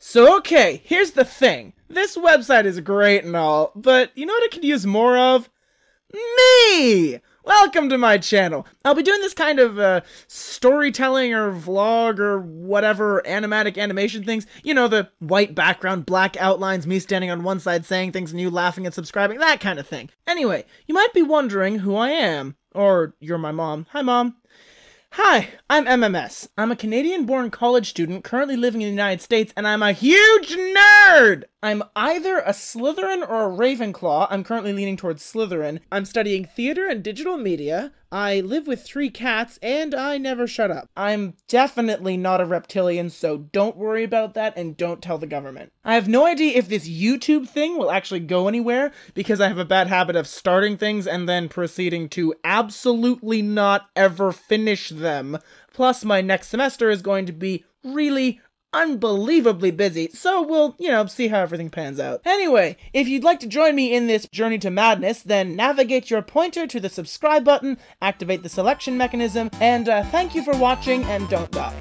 So, okay, here's the thing. This website is great and all, but you know what it could use more of? Me! Welcome to my channel. I'll be doing this kind of uh, storytelling or vlog or whatever animatic animation things. You know, the white background, black outlines, me standing on one side saying things and you laughing and subscribing, that kind of thing. Anyway, you might be wondering who I am. Or you're my mom. Hi, mom. Hi, I'm MMS. I'm a Canadian born college student currently living in the United States, and I'm a huge nerd! I'm either a Slytherin or a Ravenclaw. I'm currently leaning towards Slytherin. I'm studying theater and digital media. I live with three cats, and I never shut up. I'm definitely not a reptilian, so don't worry about that and don't tell the government. I have no idea if this YouTube thing will actually go anywhere because I have a bad habit of starting things and then proceeding to absolutely not ever finish them. Plus, my next semester is going to be really, unbelievably busy, so we'll, you know, see how everything pans out. Anyway, if you'd like to join me in this journey to madness, then navigate your pointer to the subscribe button, activate the selection mechanism, and uh, thank you for watching and don't die.